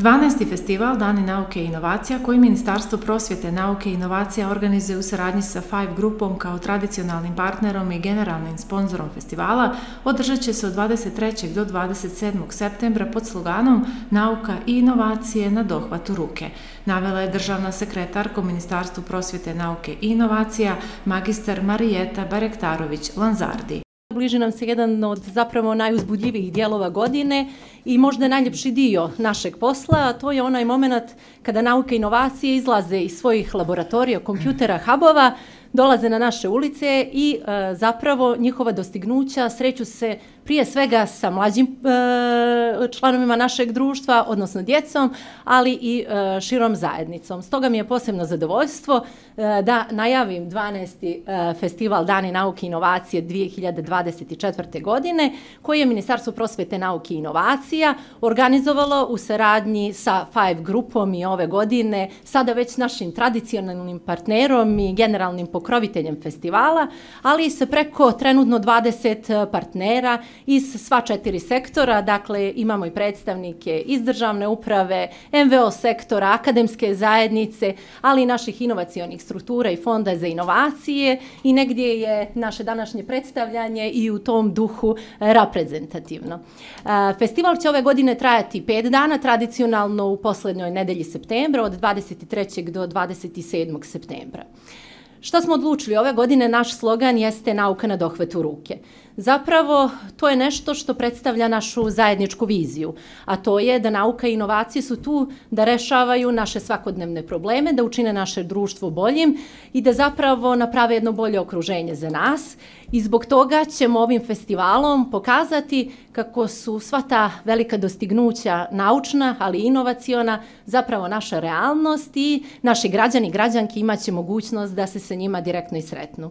12. festival Dani nauke i inovacija koji Ministarstvo prosvjete, nauke i inovacija organizuje u saradnji sa Five Grupom kao tradicionalnim partnerom i generalnim sponzorom festivala održat će se od 23. do 27. septembra pod sloganom Nauka i inovacije na dohvatu ruke. Navela je državna sekretarka u Ministarstvu prosvjete, nauke i inovacija magister Marijeta Barektarović-Lanzardi. Bliži nam se jedan od zapravo najuzbudljivijih dijelova godine i možda najljepši dio našeg posla, a to je onaj moment kada nauke i inovacije izlaze iz svojih laboratorija, kompjutera, hubova, dolaze na naše ulice i e, zapravo njihova dostignuća sreću se prije svega sa mlađim e, članovima našeg društva, odnosno djecom, ali i e, širom zajednicom. Stoga mi je posebno zadovoljstvo e, da najavim 12. E, festival Dani nauke i inovacije 2024. godine, koji je Ministarstvo prosvete nauke i inovacija organizovalo u saradnji sa Five grupom i ove godine, sada već našim tradicionalnim partnerom i generalnim pokroviteljem festivala, ali i sa preko trenutno 20 e, partnera iz sva četiri sektora, dakle imamo i predstavnike iz državne uprave, MVO sektora, akademske zajednice, ali i naših inovacijonih struktura i fonda za inovacije i negdje je naše današnje predstavljanje i u tom duhu reprezentativno. E, festival će ove godine trajati pet dana, tradicionalno u poslednjoj nedelji septembra od 23. do 27. septembra. Šta smo odlučili? Ove godine naš slogan jeste nauka na dohvetu ruke. Zapravo, to je nešto što predstavlja našu zajedničku viziju, a to je da nauka i inovacije su tu da rešavaju naše svakodnevne probleme, da učine naše društvo boljim i da zapravo naprave jedno bolje okruženje za nas. I zbog toga ćemo ovim festivalom pokazati kako su sva ta velika dostignuća naučna, ali i inovaciona, zapravo naša realnost i naši građani i građanki imaće mogućnost da se sa njima direktno i sretnu.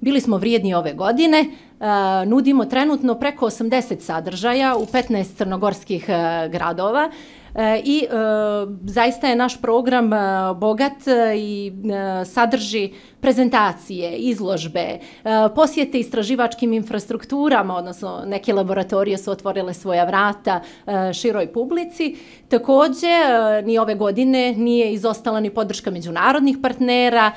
Bili smo vrijedni ove godine, Eh, nudimo trenutno preko 80 sadržaja u 15 crnogorskih eh, gradova eh, i zaista je naš program bogat i sadrži prezentacije, izložbe, posjete istraživačkim infrastrukturama, odnosno neke laboratorije su otvorile svoja vrata široj publici. Takođe, ni ove godine nije izostala ni podrška međunarodnih partnera,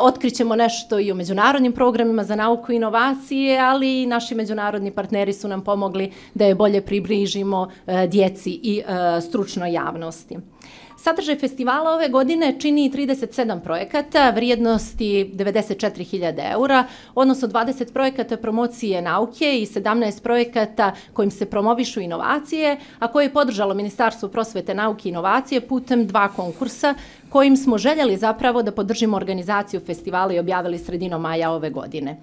otkrićemo nešto i o međunarodnim programima za nauku i inovacije, ali i naši međunarodni partneri su nam pomogli da je bolje približimo e, djeci i e, stručnoj javnosti. Sadržaj festivala ove godine čini 37 projekata vrijednosti 94.000 eura, odnosno 20 projekata promocije nauke i 17 projekata kojim se promovišu inovacije, a koje je podržalo Ministarstvo prosvete nauke i inovacije putem dva konkursa kojim smo željeli zapravo da podržimo organizaciju festivala i objavili sredinom maja ove godine.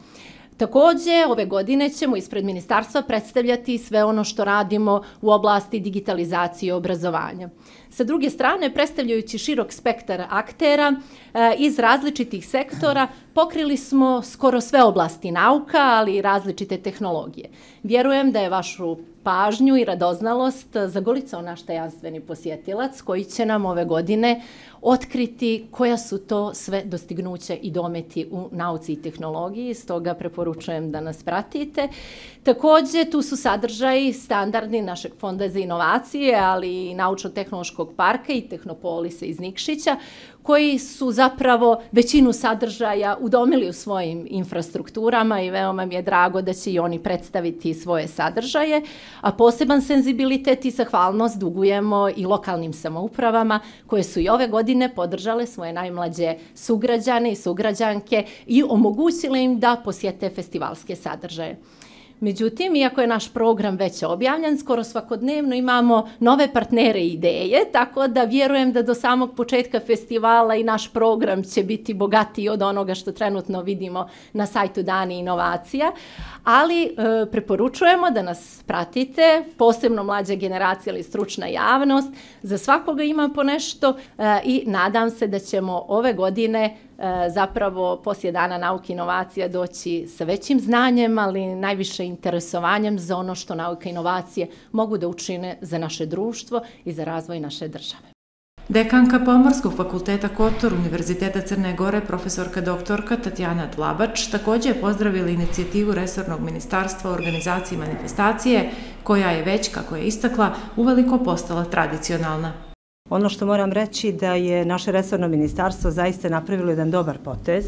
Takođe, ove godine ćemo ispred ministarstva predstavljati sve ono što radimo u oblasti digitalizacije i obrazovanja. Sa druge strane, predstavljajući širok spektar aktera eh, iz različitih sektora, pokrili smo skoro sve oblasti nauka, ali i različite tehnologije. Vjerujem da je vašu pažnju i radoznalost zagolicao naš tajanstveni posjetilac koji će nam ove godine otkriti koja su to sve dostignuće i dometi u nauci i tehnologiji, stoga preporučujem da nas pratite. Također, tu su sadržaji standardni našeg fonda za inovacije, ali i naučno-tehnološkog parka i Tehnopolisa iz Nikšića, koji su zapravo većinu sadržaja udomili u svojim infrastrukturama i veoma mi je drago da će i oni predstaviti svoje sadržaje, a poseban senzibilitet i zahvalnost dugujemo i lokalnim samoupravama koje su i ove godine podržale svoje najmlađe sugrađane i sugrađanke i omogućile im da posjete festivalske sadržaje. Međutim, iako je naš program već objavljen, skoro svakodnevno imamo nove partnere i ideje, tako da vjerujem da do samog početka festivala i naš program će biti bogatiji od onoga što trenutno vidimo na sajtu Dani inovacija, ali e, preporučujemo da nas pratite, posebno mlađa generacija ili stručna javnost, za svakoga ima po nešto e, i nadam se da ćemo ove godine E, zapravo poslije dana nauke i inovacija doći sa većim znanjem, ali najviše interesovanjem za ono što nauka i inovacije mogu da učine za naše društvo i za razvoj naše države. Dekanka Pomorskog fakulteta Kotor Univerziteta Crne Gore, profesorka doktorka Tatjana Dlabač, također je pozdravila inicijativu Resornog ministarstva o organizaciji manifestacije koja je već, kako je istakla, uveliko postala tradicionalna. Ono što moram reći da je naše resorno ministarstvo zaista napravilo jedan dobar potez,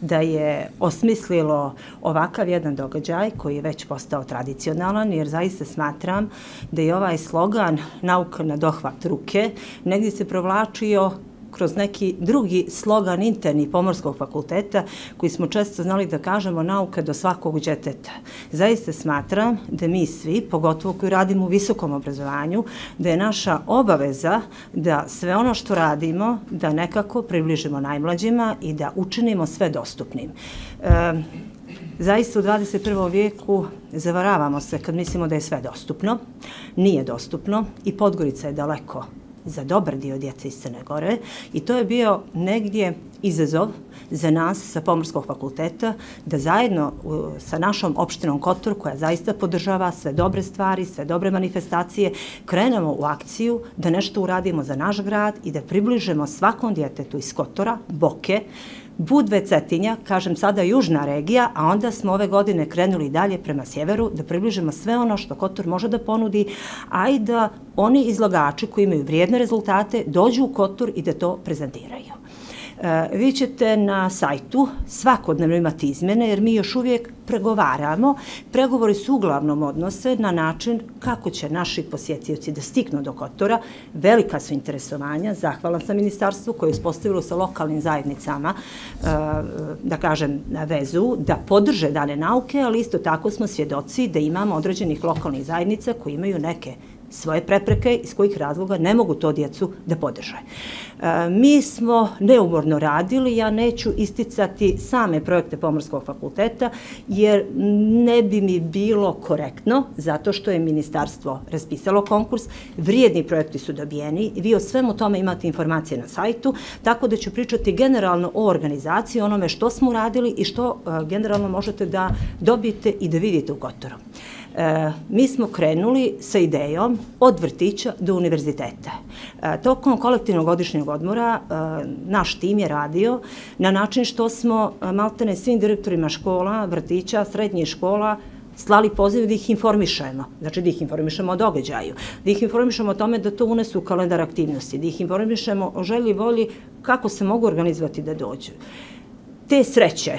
da je osmislilo ovakav jedan događaj koji je već postao tradicionalan, jer zaista smatram da je ovaj slogan nauka na dohvat ruke negdje se provlačio kroz neki drugi slogan interni pomorskog fakulteta koji smo često znali da kažemo nauka do svakog džeteta. Zaista smatram da mi svi, pogotovo koji radimo u visokom obrazovanju, da je naša obaveza da sve ono što radimo da nekako približimo najmlađima i da učinimo sve dostupnim. E, Zaista u 21. vijeku zavaravamo se kad mislimo da je sve dostupno. Nije dostupno i Podgorica je daleko za dobar dio djece iz Crne Gore i to je bio negdje izazov za nas sa Pomorskog fakulteta da zajedno sa našom opštinom Kotor koja zaista podržava sve dobre stvari, sve dobre manifestacije, krenemo u akciju da nešto uradimo za naš grad i da približemo svakom djetetu iz Kotora, Boke, Budve Cetinja, kažem sada južna regija, a onda smo ove godine krenuli dalje prema sjeveru da približimo sve ono što Kotor može da ponudi, a i da oni izlagači koji imaju vrijedne rezultate dođu u Kotor i da to prezentiraju. E, vi ćete na sajtu svakodnevno imati izmene jer mi još uvijek pregovaramo. Pregovori su uglavnom odnose na način kako će naši posjetioci da stiknu do Kotora. Velika su interesovanja. Zahvala sam ministarstvu koje je uspostavilo sa lokalnim zajednicama e, da kažem na vezu, da podrže dane nauke, ali isto tako smo svjedoci da imamo određenih lokalnih zajednica koji imaju neke svoje prepreke iz kojih razloga ne mogu to djecu da podrže. E, mi smo neumorno radili, ja neću isticati same projekte Pomorskog fakulteta, jer ne bi mi bilo korektno, zato što je ministarstvo raspisalo konkurs, vrijedni projekti su dobijeni, vi o svemu tome imate informacije na sajtu, tako da ću pričati generalno o organizaciji, onome što smo radili i što e, generalno možete da dobijete i da vidite u Kotoru. E, mi smo krenuli sa idejom od vrtića do univerziteta. E, tokom kolektivnog godišnjeg odmora e, naš tim je radio na način što smo e, maltene svim direktorima škola, vrtića, srednjih škola, slali pozive da ih informišemo, znači da ih informišemo o događaju, da ih informišemo o tome da to unesu u kalendar aktivnosti, da ih informišemo o želji i volji kako se mogu organizovati da dođu. Te sreće,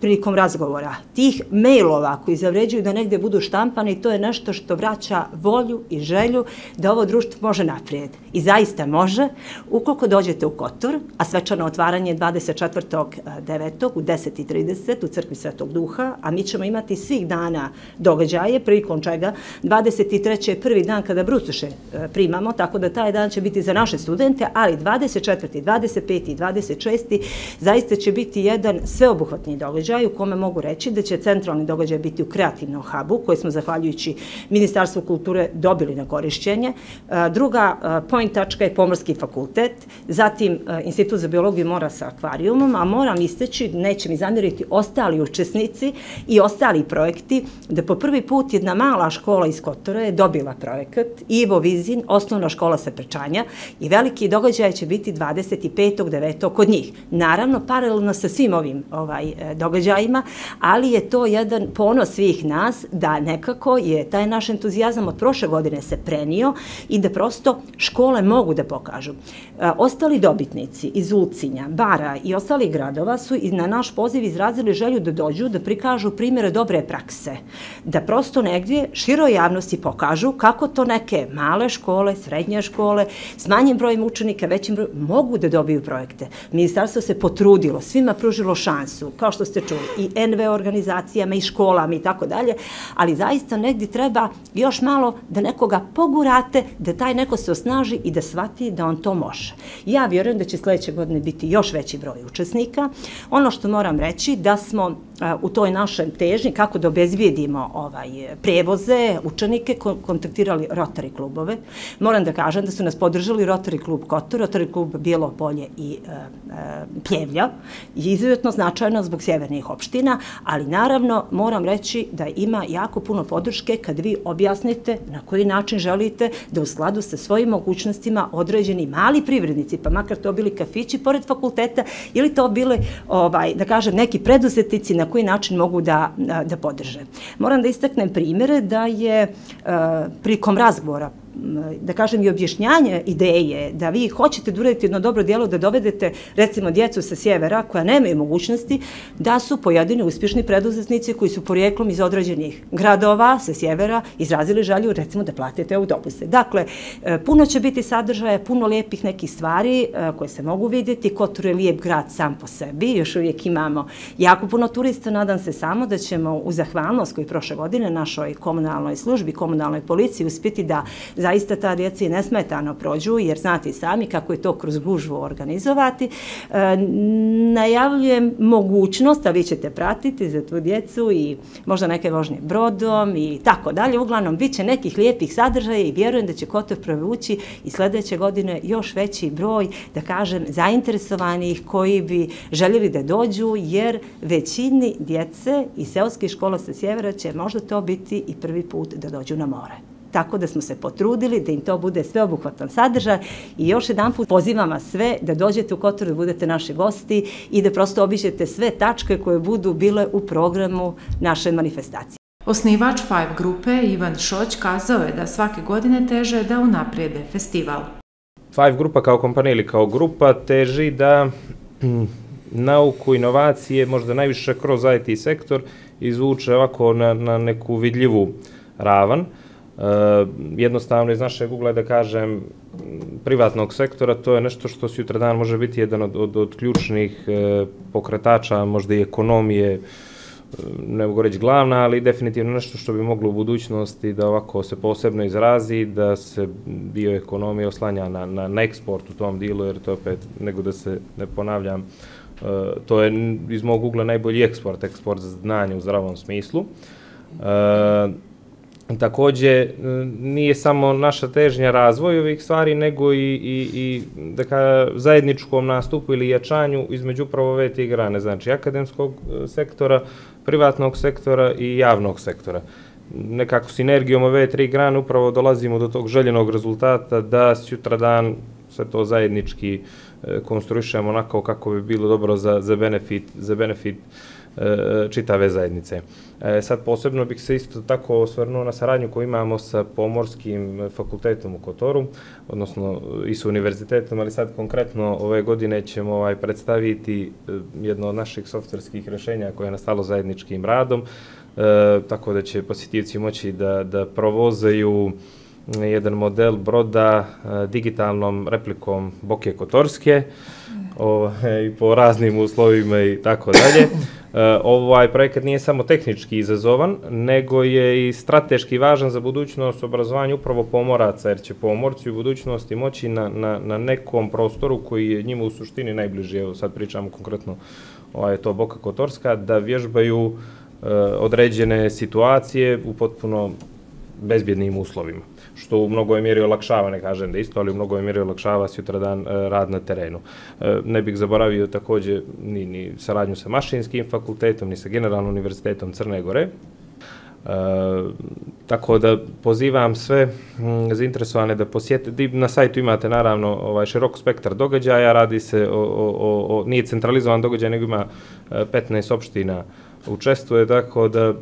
prilikom razgovora, tih mailova koji zavređuju da negde budu štampani, to je nešto što vraća volju i želju da ovo društvo može naprijed. I zaista može, ukoliko dođete u Kotor, a svečano otvaranje 24.9. u 10.30 u Crkvi Svetog Duha, a mi ćemo imati svih dana događaje, prilikom čega 23. je prvi dan kada Brusuše e, primamo, tako da taj dan će biti za naše studente, ali 24. 25. i 26. zaista će biti jedan sveobuhvatni događaj događaj u kome mogu reći da će centralni događaj biti u kreativnom hubu koji smo zahvaljujući Ministarstvu kulture dobili na korišćenje. E, druga e, point tačka je Pomorski fakultet, zatim e, Institut za biologiju mora sa akvarijumom, a moram isteći, neće mi zamjeriti, ostali učesnici i ostali projekti, da po prvi put jedna mala škola iz Kotora je dobila projekat, Ivo Vizin, osnovna škola sa prečanja i veliki događaj će biti 25.9. kod njih. Naravno, paralelno sa svim ovim ovaj, događajima, događajima, ali je to jedan ponos svih nas da nekako je taj naš entuzijazam od prošle godine se prenio i da prosto škole mogu da pokažu. E, ostali dobitnici iz Ulcinja, Bara i ostalih gradova su i na naš poziv izrazili želju da dođu, da prikažu primjere dobre prakse, da prosto negdje široj javnosti pokažu kako to neke male škole, srednje škole, s manjim brojem učenika, većim brojem, mogu da dobiju projekte. Ministarstvo se potrudilo, svima pružilo šansu, kao što ste čuli, i NV organizacijama i školama i tako dalje, ali zaista negdje treba još malo da nekoga pogurate, da taj neko se osnaži i da shvati da on to može. Ja vjerujem da će sljedeće godine biti još veći broj učesnika. Ono što moram reći da smo u toj našoj težnji kako da obezbijedimo ovaj prevoze, učenike, kontaktirali Rotary klubove. Moram da kažem da su nas podržali Rotary klub Kotor, Rotary klub Bijelo polje i e, e, Pljevlja. Izuzetno značajno zbog sjevernih opština, ali naravno moram reći da ima jako puno podrške kad vi objasnite na koji način želite da u skladu sa svojim mogućnostima određeni mali privrednici, pa makar to bili kafići pored fakulteta ili to bile, ovaj, da kažem, neki preduzetnici na koji način mogu da, da podrže. Moram da istaknem primjer da je e, prikom razgovora da kažem i objašnjanje ideje da vi hoćete da uradite jedno dobro dijelo da dovedete recimo djecu sa sjevera koja nemaju mogućnosti da su pojedini uspješni preduzetnici koji su porijeklom iz određenih gradova sa sjevera izrazili žalju recimo da platite autobuse. Dakle, e, puno će biti sadržaja, puno lijepih nekih stvari e, koje se mogu vidjeti. Kotor je lijep grad sam po sebi, još uvijek imamo jako puno turista, nadam se samo da ćemo u zahvalnost koji prošle godine našoj komunalnoj službi, komunalnoj policiji uspjeti da zaista ta djeci nesmetano prođu, jer znate sami kako je to kroz gužvu organizovati. E, najavljujem mogućnost, a vi ćete pratiti za tu djecu i možda neke vožnje brodom i tako dalje. Uglavnom, bit će nekih lijepih sadržaja i vjerujem da će Kotor provući i sljedeće godine još veći broj, da kažem, zainteresovanih koji bi željeli da dođu, jer većini djece i seoskih škola sa sjevera će možda to biti i prvi put da dođu na more. Tako da smo se potrudili da im to bude sveobuhvatan sadržaj i još jedan put pozivam vas sve da dođete u Kotoru i budete naši gosti i da prosto obiđete sve tačke koje budu bile u programu naše manifestacije. Osnivač Five grupe Ivan Šoć kazao je da svake godine teže da unaprijede festival. Five grupa kao kompanija ili kao grupa teži da hm, nauku, inovacije, možda najviše kroz IT sektor, izvuče ovako na, na neku vidljivu ravan. Eh, jednostavno iz našeg ugla da kažem privatnog sektora, to je nešto što sutra dan može biti jedan od, od, od ključnih eh, pokretača, možda i ekonomije, uh, ne mogu reći glavna, ali definitivno nešto što bi moglo u budućnosti da ovako se posebno izrazi, da se bioekonomija oslanja na, na, na eksport u tom dilu, jer to opet, nego da se ne ponavljam, to je iz mog ugla najbolji eksport, eksport znanja u zdravom smislu. Uh, Takođe, nije samo naša težnja razvoju ovih stvari, nego i, i, i da ka, zajedničkom nastupu ili jačanju između upravo ove te grane, znači akademskog e, sektora, privatnog sektora i javnog sektora. Nekako sinergijom ove tri grane upravo dolazimo do tog željenog rezultata da sutra dan sve to zajednički e, konstruišemo onako kako bi bilo dobro za, za benefit, za benefit čitave zajednice. E, sad posebno bih se isto tako osvrnuo na saradnju koju imamo sa Pomorskim fakultetom u Kotoru, odnosno i sa univerzitetom, ali sad konkretno ove godine ćemo ovaj, predstaviti e, jedno od naših softverskih rešenja koje je nastalo zajedničkim radom, e, tako da će posjetivci moći da, da provozaju jedan model broda e, digitalnom replikom Boke Kotorske, ovaj, po raznim uslovima i tako dalje. Eh, ovaj projekat nije samo tehnički izazovan, nego je i strateški važan za budućnost obrazovanja upravo pomoraca, jer će pomorci u budućnosti moći na, na, na nekom prostoru koji je njima u suštini najbliži, evo sad pričamo konkretno ovaj, to Boka Kotorska, da vježbaju e, određene situacije u potpuno bezbjednim uslovima što u mnogoj mjeri olakšava, ne kažem da isto, ali u mnogoj mjeri olakšava sutradan e, rad na terenu. E, ne bih zaboravio također ni, ni saradnju sa mašinskim fakultetom, ni sa Generalnom univerzitetom Crne Gore. E, tako da pozivam sve m, zainteresovane da posjete. Na sajtu imate naravno ovaj širok spektar događaja, radi se o, o, o, o nije centralizovan događaj, nego ima e, 15 opština učestvuje, tako da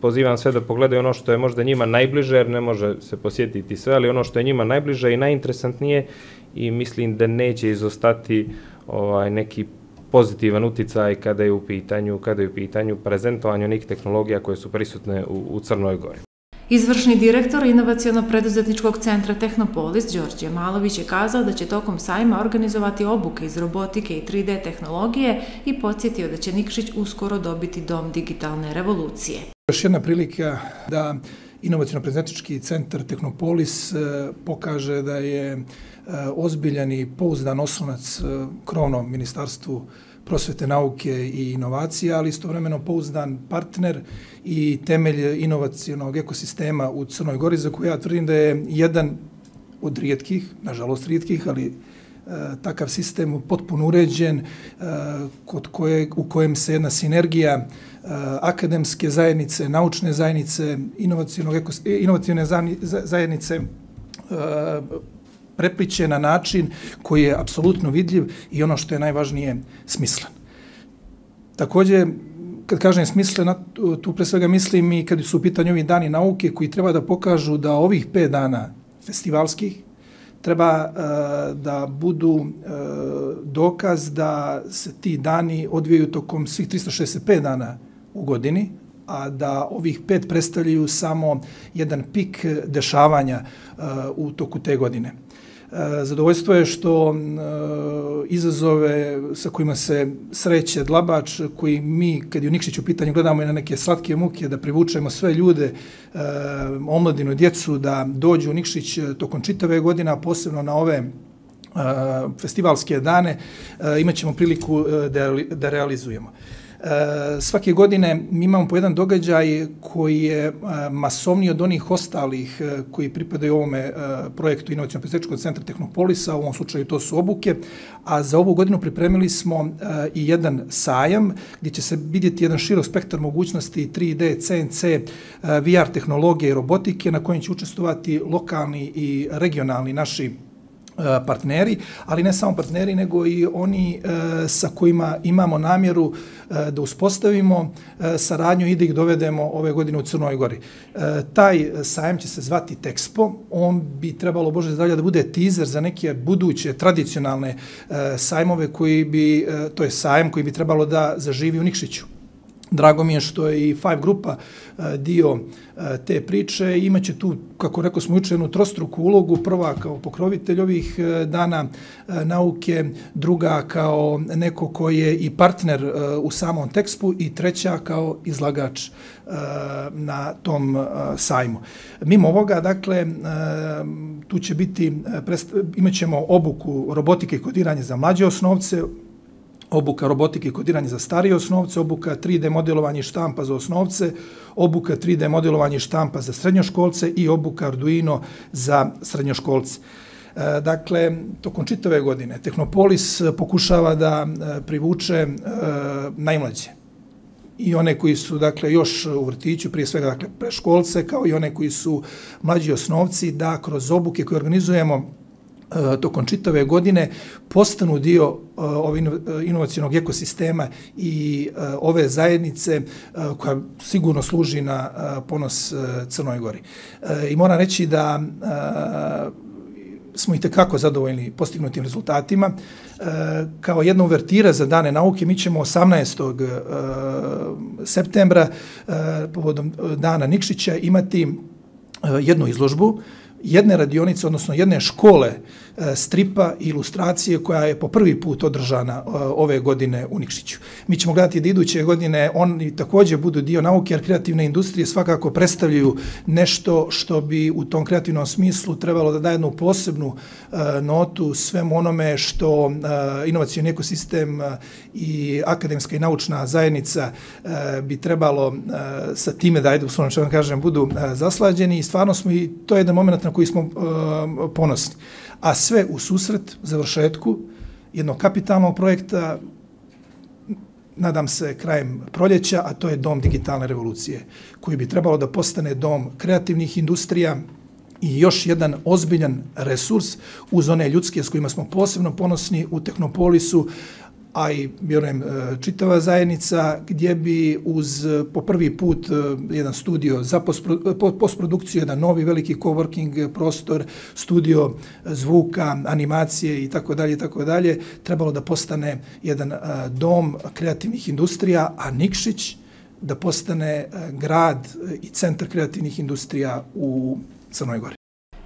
pozivam sve da pogledaju ono što je možda njima najbliže, jer ne može se posjetiti sve, ali ono što je njima najbliže i najinteresantnije i mislim da neće izostati ovaj neki pozitivan uticaj kada je u pitanju kada je u pitanju prezentovanje onih tehnologija koje su prisutne u, u Crnoj Gori. Izvršni direktor Inovacijono-preduzetničkog centra Tehnopolis, Đorđe Malović, je kazao da će tokom sajma organizovati obuke iz robotike i 3D tehnologije i podsjetio da će Nikšić uskoro dobiti dom digitalne revolucije. Još jedna prilika da Inovacijno-preduzetnički centar Tehnopolis e, pokaže da je e, ozbiljan i pouzdan oslonac e, krovnom ministarstvu prosvete, nauke i inovacija, ali istovremeno pouzdan partner i temelj inovacijonog ekosistema u Crnoj Gori, za koju ja tvrdim da je jedan od rijetkih, nažalost rijetkih, ali e, takav sistem potpuno uređen, e, kod koje, u kojem se jedna sinergija e, akademske zajednice, naučne zajednice, inovacijone zajednice prepliče na način koji je apsolutno vidljiv i ono što je najvažnije smislen. Također, kad kažem smislena, tu pre svega mislim i kad su u pitanju ovi dani nauke koji treba da pokažu da ovih pet dana festivalskih treba uh, da budu uh, dokaz da se ti dani odvijaju tokom svih 365 dana u godini, a da ovih pet predstavljaju samo jedan pik dešavanja uh, u toku te godine. E, zadovoljstvo je što e, izazove sa kojima se sreće Dlabač, koji mi, kad je u Nikšiću pitanju, gledamo i na neke slatke muke, da privučemo sve ljude, e, omladinu, djecu, da dođu u Nikšić tokom čitave godina, posebno na ove festivalske dane, imat ćemo priliku da realizujemo. Eh, svake godine mi imamo po jedan događaj koji je masovni masovniji od onih ostalih eh, koji pripadaju ovome projektu Inovacijom pesečkog centra Tehnopolisa, u ovom slučaju to su obuke, a za ovu godinu pripremili smo i jedan sajam gdje će se vidjeti jedan širok spektar mogućnosti 3D, CNC, VR tehnologije i robotike na kojem će učestovati lokalni i regionalni naši E, partneri, ali ne samo partneri, nego i oni e, sa kojima imamo namjeru e, da uspostavimo e, saradnju i da ih dovedemo ove godine u Crnoj Gori. E, taj sajam će se zvati Texpo, on bi trebalo, Bože zdravlja, da bude teaser za neke buduće tradicionalne sajmove koji bi, to je sajam koji bi trebalo da zaživi u Nikšiću. Drago mi je što je i Five grupa e, dio e, te priče. Imaće tu, kako rekao smo jučer, jednu trostruku ulogu. Prva kao pokrovitelj ovih e, dana nauke, druga kao neko koji je i partner u samom tekstu i treća kao izlagač na tom sajmu. Mimo ovoga, dakle, tu će biti, imaćemo obuku robotike i kodiranje za mlađe osnovce, obuka robotike kodiranje za starije osnovce, obuka 3D modelovanje štampa za osnovce, obuka 3D modelovanje štampa za srednjoškolce i obuka Arduino za srednjoškolce. E, dakle, tokom čitave godine Tehnopolis pokušava da e, privuče e, najmlađe i one koji su dakle još u vrtiću, prije svega dakle preškolce, kao i one koji su mlađi osnovci, da kroz obuke koje organizujemo E, tokom čitave godine postanu dio e, ove inovacijonog ekosistema i e, ove zajednice koja sigurno služi na ponos Crnoj Gori. I moram reći da smo i tekako zadovoljni postignutim rezultatima. Kao jedna uvertira za dane nauke, mi ćemo 18. septembra, povodom dana Nikšića, imati jednu izložbu jedne radionice, odnosno jedne škole E, stripa i ilustracije koja je po prvi put održana e, ove godine u Nikšiću. Mi ćemo gledati da iduće godine oni također budu dio nauke, jer kreativne industrije svakako predstavljaju nešto što bi u tom kreativnom smislu trebalo da daje jednu posebnu e, notu svemu onome što inovacijni ekosistem i akademska i naučna zajednica bi trebalo sa time da, ajde, uslovno što vam kažem, budu zaslađeni i stvarno smo i to je jedan moment na koji smo ponosni. A sve u susret, završetku, jednog kapitalnog projekta, nadam se krajem proljeća, a to je Dom digitalne revolucije, koji bi trebalo da postane dom kreativnih industrija i još jedan ozbiljan resurs uz one ljudske s kojima smo posebno ponosni u Tehnopolisu, a i vjerujem e, čitava zajednica gdje bi uz e, po prvi put e, jedan studio za postprodukciju, jedan novi veliki coworking prostor, studio zvuka, animacije i tako dalje i tako dalje, trebalo da postane jedan dom kreativnih industrija, a Nikšić da postane grad i centar kreativnih industrija u Crnoj Gori.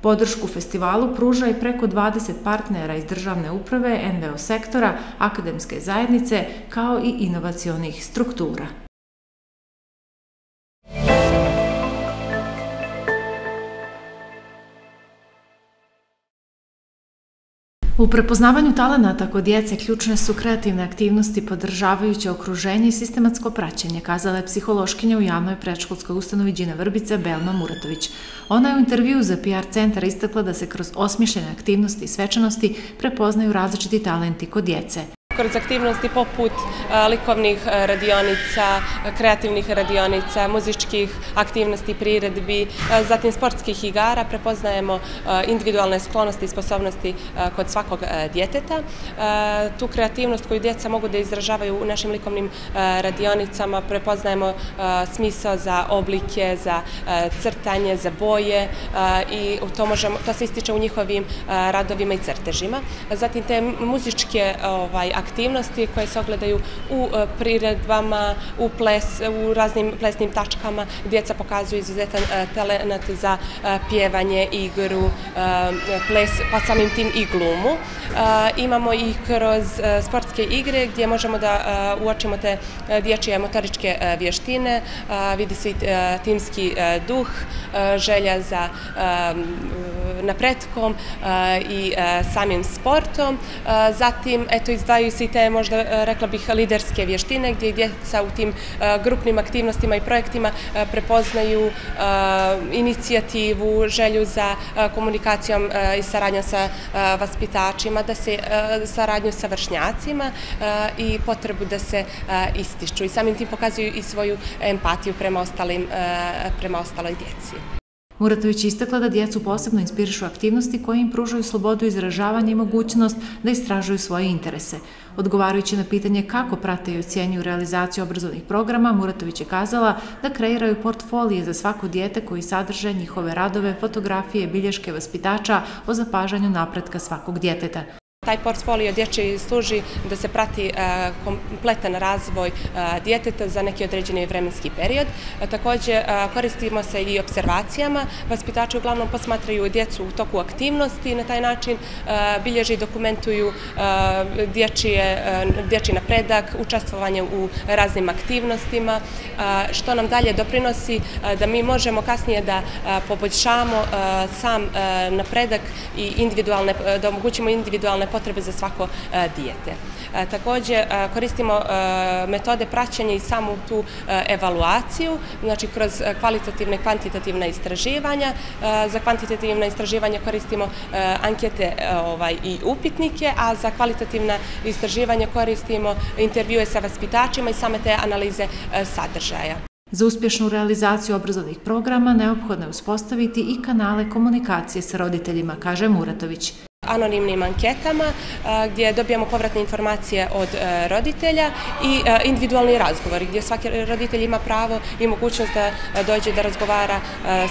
Podršku festivalu pruža i preko 20 partnera iz državne uprave, NVO sektora, akademske zajednice, kao i inovacionih struktura. U prepoznavanju talenata kod djece ključne su kreativne aktivnosti podržavajuće okruženje i sistematsko praćenje, kazala je psihološkinja u javnoj prečkolskoj ustanovi Đina Vrbica Belma Muratović. Ona je u intervju za PR centar istakla da se kroz osmišljene aktivnosti i svečanosti prepoznaju različiti talenti kod djece. Kroz aktivnosti poput e, likovnih e, radionica, kreativnih radionica, muzičkih aktivnosti, priredbi, e, zatim sportskih igara, prepoznajemo individualne sklonosti i sposobnosti kod svakog djeteta. Tu kreativnost koju djeca mogu da izražavaju u našim likovnim radionicama, prepoznajemo smisao za oblike, za crtanje, za boje i to, možemo, to se ističe u njihovim radovima i crtežima. Zatim te muzičke ovaj, aktivnosti koje se ogledaju u e, priredbama, u, ples, u raznim plesnim tačkama. Djeca pokazuju izuzetan e, talent za e, pjevanje, igru, ples, pa samim tim i glumu. Imamo i kroz sportske igre gdje možemo da uočimo te dječje motoričke vještine, vidi se i timski duh, želja za napretkom i samim sportom. Zatim, eto, izdaju se i te, možda e, rekla bih, liderske vještine gdje djeca u tim e, grupnim aktivnostima i projektima e, prepoznaju inicijativu, želju za komunikacijom i saradnjom sa vaspitačima, da se saradnju sa vršnjacima i potrebu da se ističu. I samim tim pokazuju i svoju empatiju prema, ostalim, prema ostaloj djeci. Muratović istakla da djecu posebno inspirišu aktivnosti koje im pružaju slobodu izražavanja i mogućnost da istražuju svoje interese. Odgovarajući na pitanje kako prate i ocjenjuju realizaciju obrazovnih programa, Muratović je kazala da kreiraju portfolije za svako dijete koji sadrže njihove radove, fotografije, bilješke vaspitača o zapažanju napretka svakog djeteta. Taj portfolio dječji služi da se prati e, kompletan razvoj e, djeteta za neki određeni vremenski period. E, također koristimo se i observacijama. Vaspitači uglavnom posmatraju djecu u toku aktivnosti i na taj način bilježi i dokumentuju dječji napredak, učestvovanje u raznim aktivnostima, što nam dalje doprinosi da mi možemo kasnije da poboljšamo sam napredak i da omogućimo individualne potrebe za svako e, dijete. Takođe, Također e, koristimo e, metode praćenja i samu tu evaluaciju, znači kroz kvalitativne i kvantitativne istraživanja. Za kvantitativne istraživanja koristimo ankete ovaj, i upitnike, a za kvalitativna istraživanja koristimo intervjue sa vaspitačima i same te analize sadržaja. Za uspješnu realizaciju obrazovnih programa neophodno je uspostaviti i kanale komunikacije sa roditeljima, kaže Muratović anonimnim anketama gdje dobijamo povratne informacije od e, roditelja i e, individualni razgovor gdje svaki roditelj ima pravo i mogućnost da e, dođe da razgovara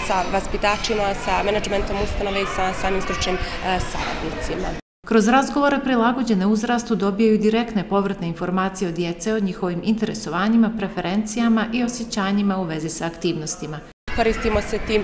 sa vaspitačima, sa menadžmentom ustanove i sa samim stručnim saradnicima. Kroz razgovore prilagođene uzrastu dobijaju direktne povratne informacije od djece o njihovim interesovanjima, preferencijama i osjećanjima u vezi sa aktivnostima. Koristimo se tim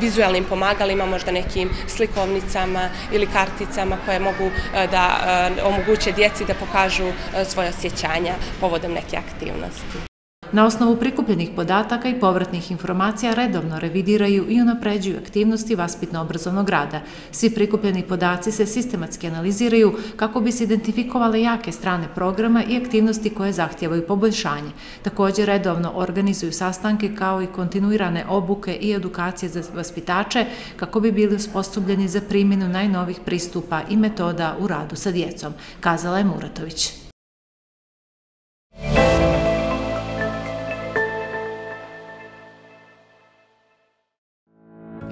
vizualnim pomagalima, možda nekim slikovnicama ili karticama koje mogu da omoguće djeci da pokažu svoje osjećanja povodom neke aktivnosti. Na osnovu prikupljenih podataka i povratnih informacija redovno revidiraju i unapređuju aktivnosti vaspitno-obrazovnog rada. Svi prikupljeni podaci se sistematski analiziraju kako bi se identifikovale jake strane programa i aktivnosti koje zahtjevaju poboljšanje. Također redovno organizuju sastanke kao i kontinuirane obuke i edukacije za vaspitače kako bi bili usposobljeni za primjenu najnovih pristupa i metoda u radu sa djecom, kazala je Muratović.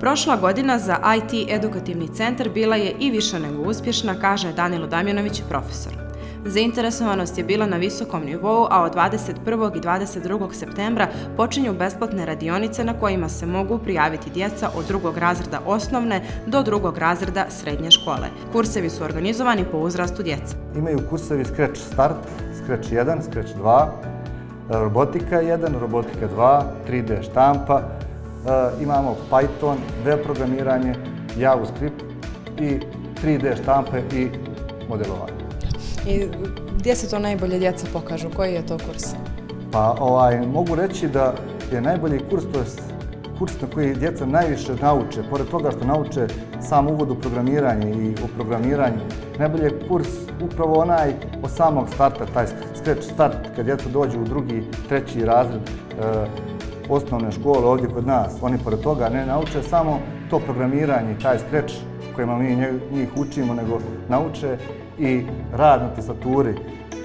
Prošla godina za IT edukativni centar bila je i više nego uspješna, kaže Danilo Damjanović, profesor. Zainteresovanost je bila na visokom nivou, a od 21. i 22. septembra počinju besplatne radionice na kojima se mogu prijaviti djeca od drugog razreda osnovne do drugog razreda srednje škole. Kursevi su organizovani po uzrastu djeca. Imaju kursevi Scratch Start, Scratch 1, Scratch 2, robotika 1, robotika 2, 3D štampa, imamo Python, web programiranje, JavaScript i 3D štampe i modelovanje. I gdje se to najbolje djeca pokažu? Koji je to kurs? Pa ovaj, mogu reći da je najbolji kurs, to je kurs na koji djeca najviše nauče, pored toga što nauče sam uvod u programiranje i u programiranju, najbolji je kurs upravo onaj od samog starta, taj scratch start, kad djeca dođu u drugi, treći razred, eh, osnovne škole ovdje kod nas, oni pored toga ne nauče samo to programiranje, taj scratch kojima mi njih učimo, nego nauče i rad na tastaturi,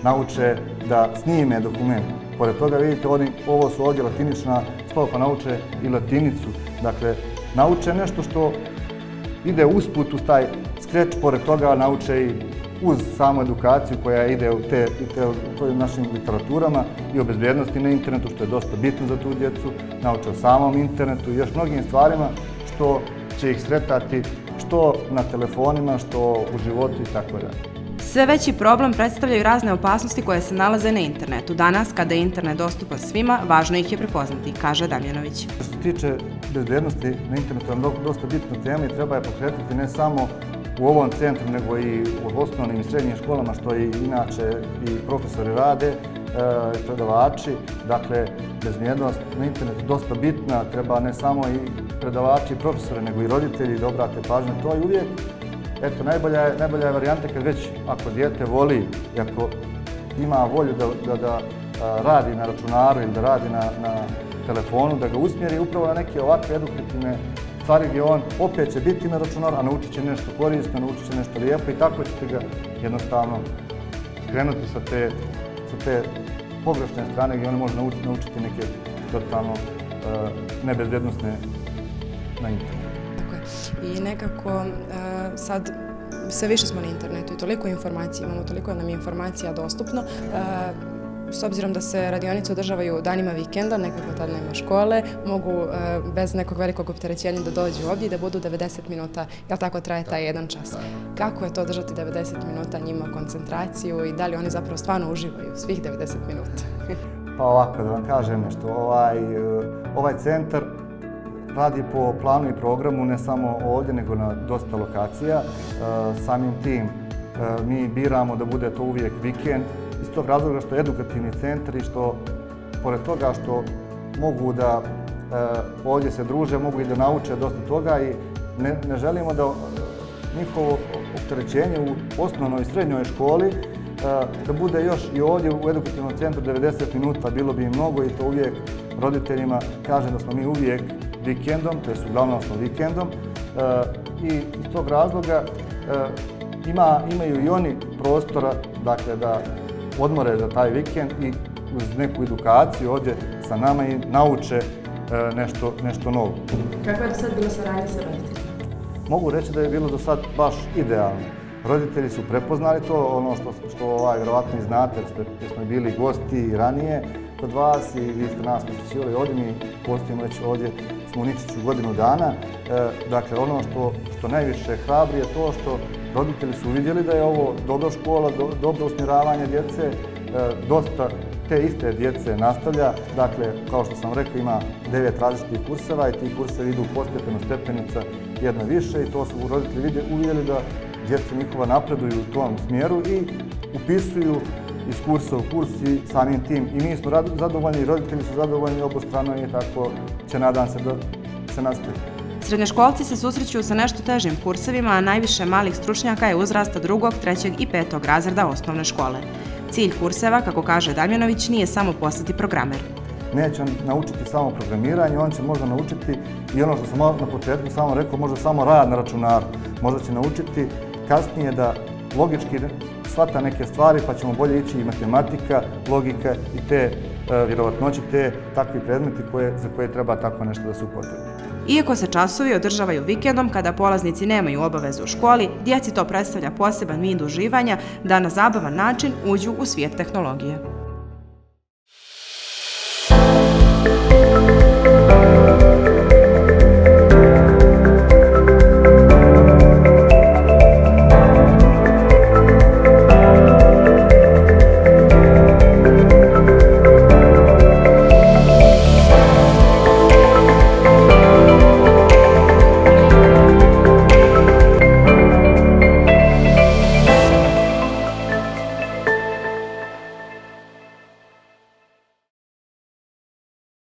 nauče da snime dokument. Pored toga vidite, oni, ovo su ovdje latinična slova, nauče i latinicu. Dakle, nauče nešto što ide usput uz taj skreč, pored toga nauče i uz samu edukaciju koja ide u te, u te, u našim literaturama i o bezbjednosti na internetu, što je dosta bitno za tu djecu, nauče o samom internetu i još mnogim stvarima što će ih sretati što na telefonima, što u životu i tako dalje. Sve veći problem predstavljaju razne opasnosti koje se nalaze na internetu. Danas, kada je internet dostupan svima, važno ih je prepoznati, kaže Damjanović. Što se tiče bezbjednosti na internetu, je dosta bitna tema i treba je pokretati ne samo u ovom centru, nego i u osnovnim i srednjim školama, što i inače i profesori rade, e, predavači. Dakle, bezbjednost na internetu je dosta bitna, treba ne samo i predavači i profesori, nego i roditelji da obrate pažnje. To je uvijek Eto, najbolja je, najbolja je varijanta kad već ako dijete voli i ako ima volju da, da, da radi na računaru ili da radi na, na telefonu, da ga usmjeri upravo na neke ovakve edukativne stvari gdje on opet će biti na računaru, a naučit će nešto korisno, naučit će nešto lijepo i tako ćete ga jednostavno skrenuti sa te, sa te pogrešne strane gdje on može naučiti, naučiti neke totalno eh, e, nebezbjednostne na internetu. Tako je. I nekako e, sad sve više smo na internetu i toliko informacija imamo, toliko nam je informacija dostupno. E, s obzirom da se radionice održavaju danima vikenda, nekako tad nema škole, mogu e, bez nekog velikog opterećenja da dođu ovdje i da budu 90 minuta, jel tako traje taj jedan čas. Kako je to držati 90 minuta njima koncentraciju i da li oni zapravo stvarno uživaju svih 90 minuta? pa ovako da vam kažem nešto, ovaj, e, ovaj centar radi po planu i programu ne samo ovdje nego na dosta lokacija. E, samim tim mi biramo da bude to uvijek vikend, iz tog razloga što je edukativni centar i što, pored toga što mogu da e, ovdje se druže, mogu i da nauče dosta toga i ne, ne želimo da njihovo opterećenje u osnovnoj i srednjoj školi e, da bude još i ovdje u edukativnom centru 90 minuta, bilo bi mnogo i to uvijek roditeljima kažem da smo mi uvijek vikendom, to je uglavnom smo vikendom e, i iz tog razloga e, ima, imaju i oni prostora dakle, da odmore za taj vikend i uz neku edukaciju ovdje sa nama i nauče e, nešto, nešto novo. Kako je do sad bilo saradnje sa roditeljima? Mogu reći da je bilo do sad baš idealno. Roditelji su prepoznali to, ono što, što ovaj, vjerovatno i znate, jer, ste, jer smo bili gosti i ranije kod vas i vi ste nas posjećivali ovdje, mi postimo već ovdje, smo u Ničiću godinu dana. E, dakle, ono što, što najviše hrabri je to što roditelji su vidjeli da je ovo dobra škola, do, dobro usmjeravanje djece, e, dosta te iste djece nastavlja. Dakle, kao što sam rekao, ima devet različitih kurseva i ti kursevi idu postepeno stepenica jedna više i to su roditelji uvidjeli da djeca njihova napreduju u tom smjeru i upisuju iz kursa u kurs i samim tim. I mi smo zadovoljni, roditelji su zadovoljni obostrano i tako će nadam se da se nastavi. Srednjoškolci se susreću sa nešto težim kursevima, a najviše malih stručnjaka je uzrasta drugog, trećeg i petog razreda osnovne škole. Cilj kurseva, kako kaže Damjanović, nije samo postati programer. Neće on naučiti samo programiranje, on će možda naučiti i ono što sam na početku samo rekao, možda samo rad na računaru. Možda će naučiti kasnije da logički shvata neke stvari, pa ćemo bolje ići i matematika, logika i te e, vjerovatnoće, te takvi predmeti koje, za koje treba tako nešto da se upotrebi. Iako se časovi održavaju vikendom kada polaznici nemaju obavezu u školi, djeci to predstavlja poseban vid uživanja da na zabavan način uđu u svijet tehnologije.